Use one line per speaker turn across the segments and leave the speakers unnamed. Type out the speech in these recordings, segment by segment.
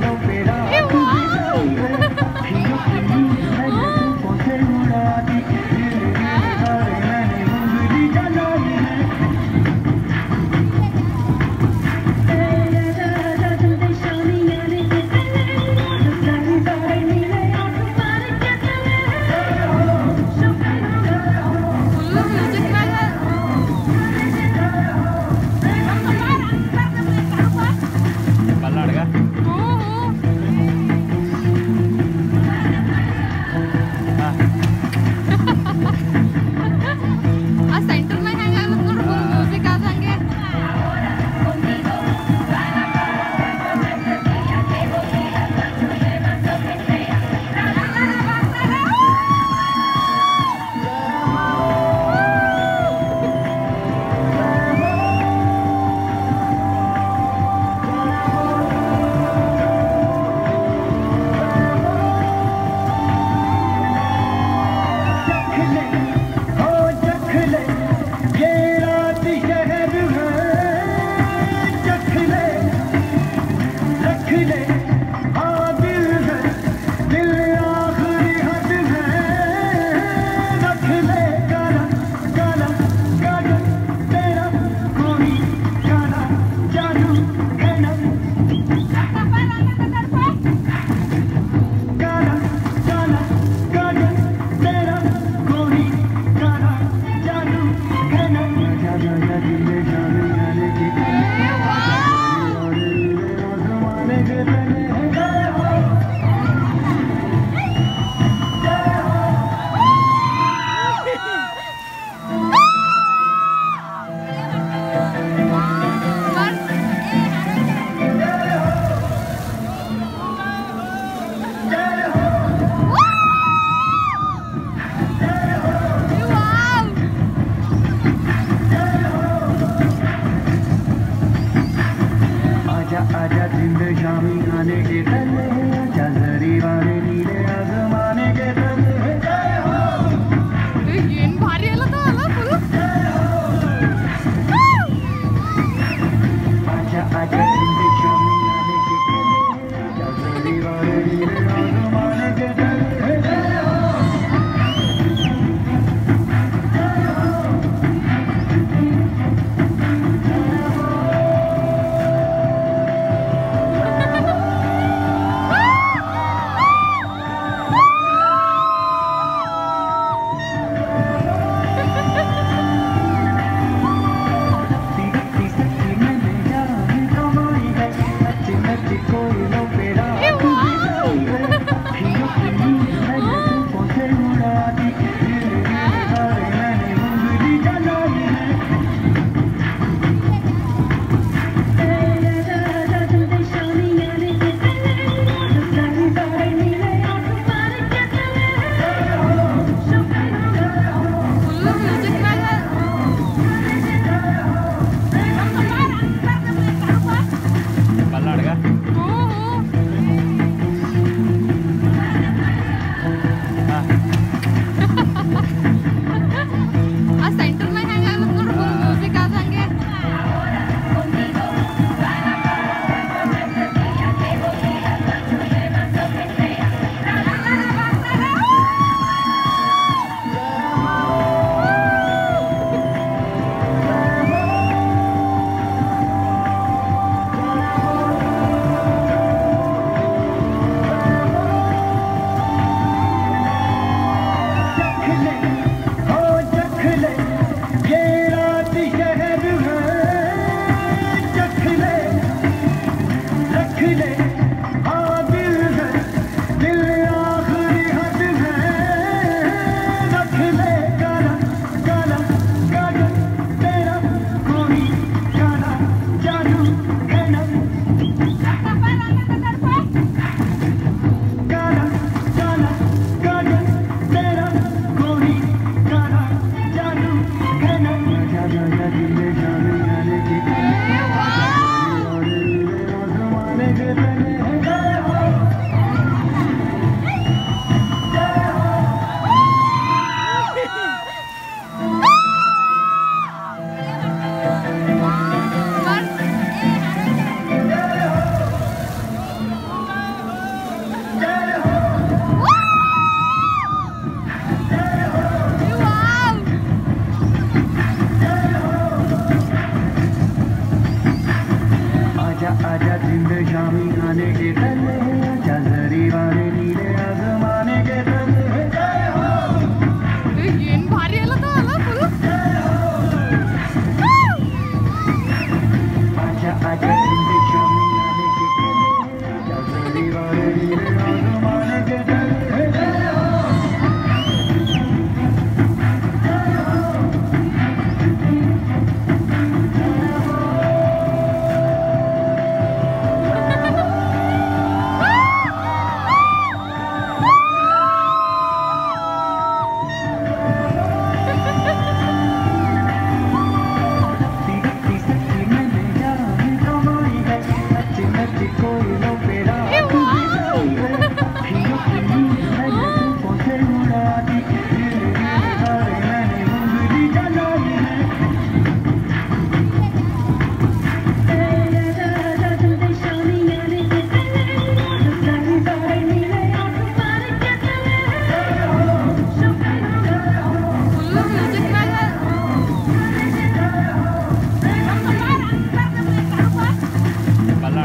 don't up. Thank you. kita.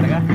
warga